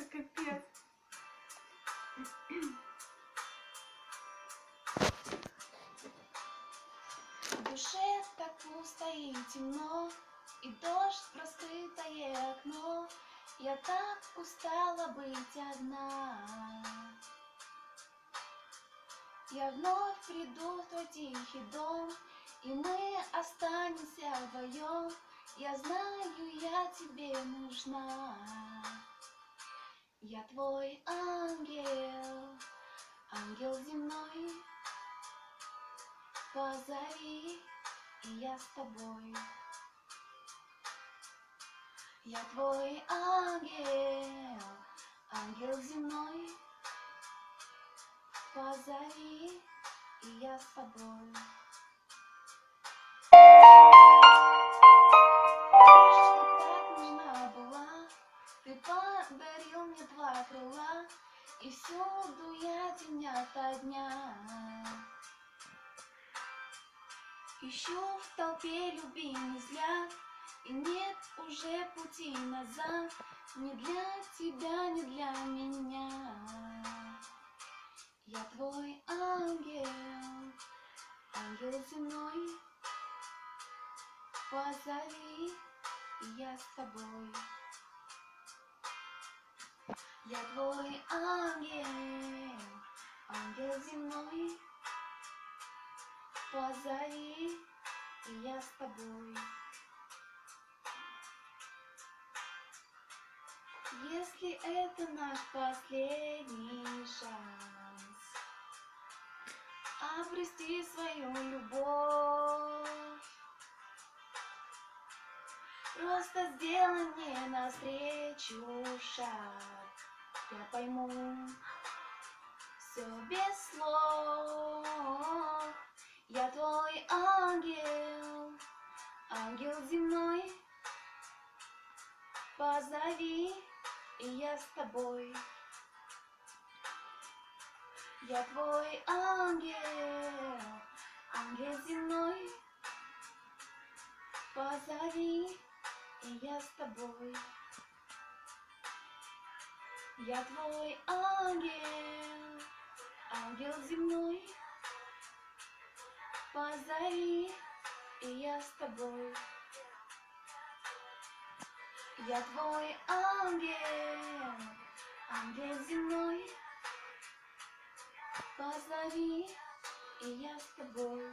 Это капец. В душе так пусто и темно, И дождь в раскрытое окно. Я так устала быть одна. Я вновь приду в твой тихий дом, И мы останемся вдвоем. Я знаю, я тебе нужна. Я твой ангел, ангел земной. Позови, и я с тобой. Я твой ангел, ангел земной. Позови, и я с тобой. Крыла, И всюду я дня ото дня. Ищу в толпе любимый взгляд, И нет уже пути назад, Ни для тебя, ни для меня. Я твой ангел, ангел земной, Позови, и я с тобой. Я твой ангел, ангел земной, Позови, и я с тобой. Если это наш последний шанс Обрести свою любовь. Просто сделай мне навстречу шаг Я пойму все без слов Я твой ангел, ангел земной Позови, и я с тобой. Я твой ангел, ангел земной. Позови, Я твой ангел, ангел земной. Позови, и я с тобой. Я твой ангел, ангел земной. Позови, и я с тобой.